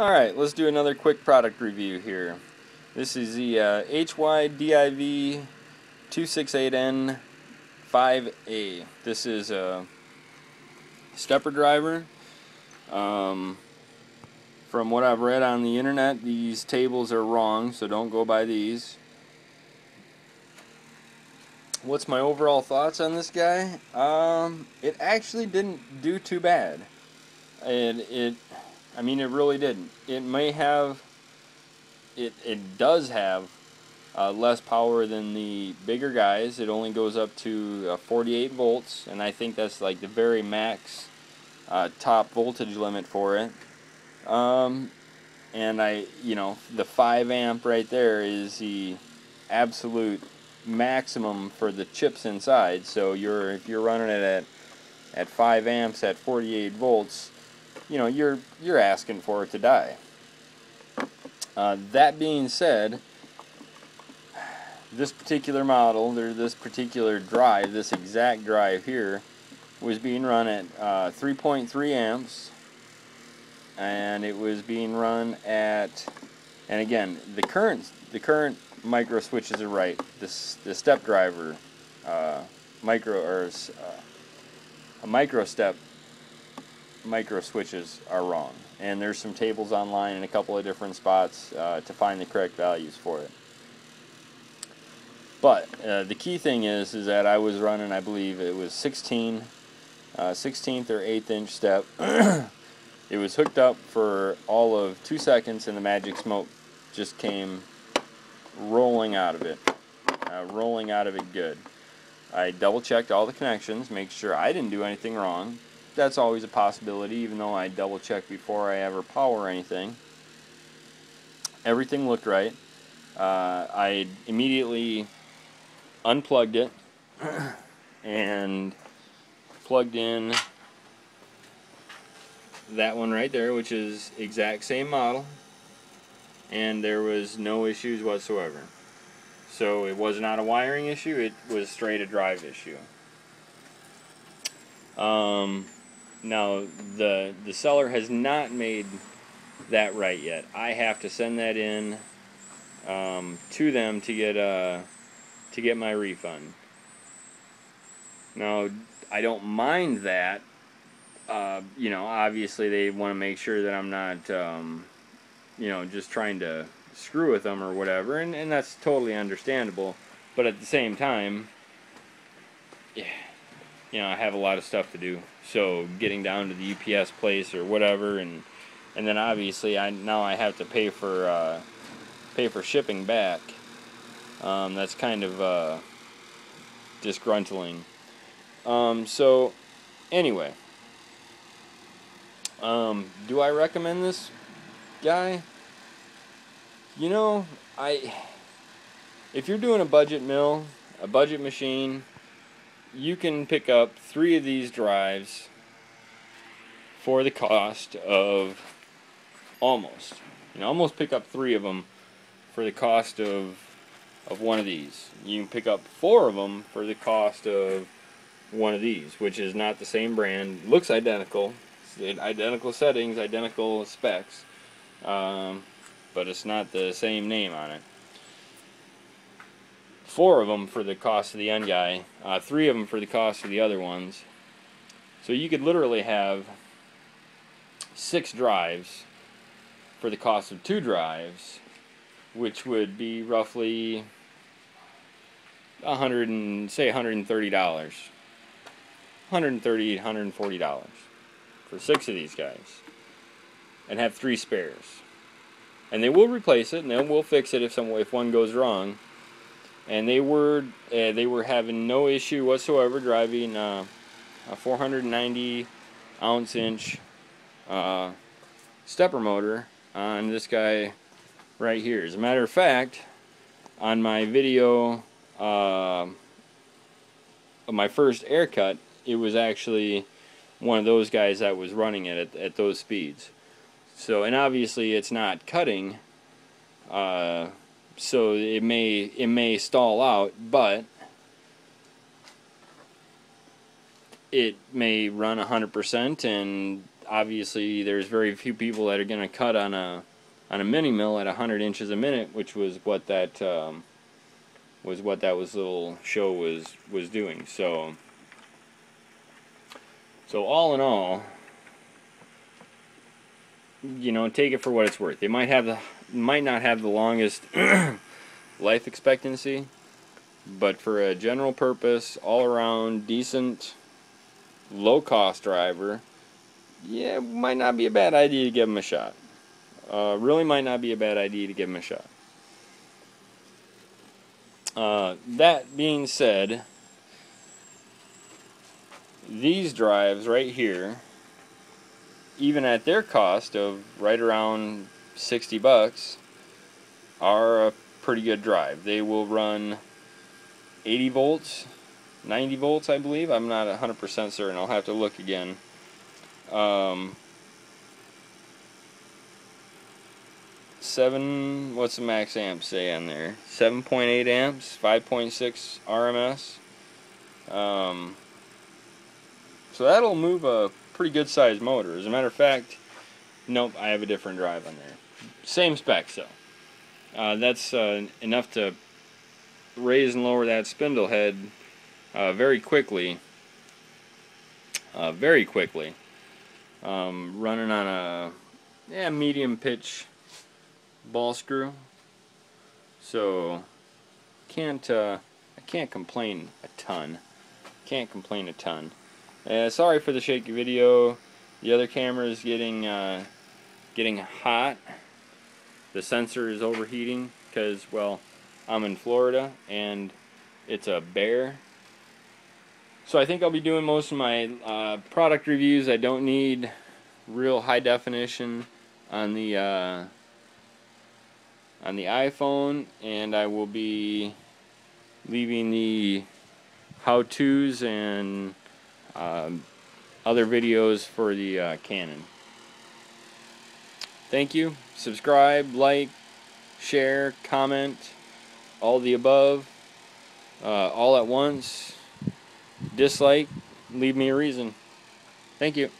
Alright, let's do another quick product review here. This is the uh, HYDIV 268N5A. This is a stepper driver. Um, from what I've read on the internet, these tables are wrong, so don't go by these. What's my overall thoughts on this guy? Um, it actually didn't do too bad. It, it I mean, it really didn't. It may have, it, it does have uh, less power than the bigger guys. It only goes up to uh, 48 volts, and I think that's like the very max uh, top voltage limit for it. Um, and I, you know, the 5 amp right there is the absolute maximum for the chips inside. So you're if you're running it at at 5 amps at 48 volts, you know, you're you're asking for it to die. Uh, that being said, this particular model, or this particular drive, this exact drive here, was being run at uh, 3.3 amps, and it was being run at, and again, the current the current micro switches are right. This the step driver, uh, micro or uh, a micro step micro switches are wrong. And there's some tables online in a couple of different spots uh, to find the correct values for it. But uh, the key thing is is that I was running, I believe it was 16, uh, 16th or 8th inch step. it was hooked up for all of two seconds, and the magic smoke just came rolling out of it, uh, rolling out of it good. I double checked all the connections, make sure I didn't do anything wrong that's always a possibility, even though I double check before I ever power anything. Everything looked right. Uh, I immediately unplugged it and plugged in that one right there, which is exact same model, and there was no issues whatsoever. So it was not a wiring issue, it was straight a drive issue. Um, now, the, the seller has not made that right yet. I have to send that in um, to them to get, uh, to get my refund. Now, I don't mind that. Uh, you know, obviously they want to make sure that I'm not, um, you know, just trying to screw with them or whatever, and, and that's totally understandable. But at the same time, yeah you know, I have a lot of stuff to do. So getting down to the UPS place or whatever, and and then obviously I now I have to pay for uh, pay for shipping back. Um, that's kind of uh, disgruntling. Um, so anyway, um, do I recommend this guy? You know, I if you're doing a budget mill, a budget machine you can pick up three of these drives for the cost of almost you know almost pick up three of them for the cost of of one of these. You can pick up four of them for the cost of one of these which is not the same brand. Looks identical. Identical settings identical specs um, but it's not the same name on it four of them for the cost of the end guy, uh, three of them for the cost of the other ones. So you could literally have six drives for the cost of two drives, which would be roughly a 100 and say 130 dollars. 130 140 dollars for six of these guys and have three spares. And they will replace it and they will fix it if some if one goes wrong and they were uh, they were having no issue whatsoever driving uh, a 490 ounce inch uh, stepper motor on this guy right here. As a matter of fact, on my video uh, my first air cut, it was actually one of those guys that was running it at, at those speeds. So, and obviously it's not cutting uh, so it may it may stall out, but it may run 100% and obviously there's very few people that are going to cut on a on a mini mill at 100 inches a minute, which was what that um, was what that was little show was was doing. So so all in all, you know, take it for what it's worth. They might have the might not have the longest life expectancy, but for a general purpose, all around decent, low cost driver, yeah, might not be a bad idea to give them a shot. Uh, really might not be a bad idea to give them a shot. Uh, that being said, these drives right here, even at their cost of right around 60 bucks, are a pretty good drive. They will run 80 volts, 90 volts, I believe. I'm not 100% certain. I'll have to look again. Um, seven. What's the max amp say on there? 7.8 amps, 5.6 RMS. Um, so that'll move a pretty good sized motor. As a matter of fact, nope, I have a different drive on there. Same specs though. Uh, that's uh, enough to raise and lower that spindle head uh, very quickly. Uh, very quickly. Um, running on a yeah, medium pitch ball screw. So can't uh, I can't complain a ton. Can't complain a ton. Uh, sorry for the shaky video. The other camera is getting getting hot the sensor is overheating because, well, I'm in Florida and it's a bear. So I think I'll be doing most of my uh, product reviews. I don't need real high definition on the uh, on the iPhone, and I will be leaving the how-tos and um, other videos for the uh, Canon. Thank you. Subscribe, like, share, comment, all the above, uh, all at once. Dislike, leave me a reason. Thank you.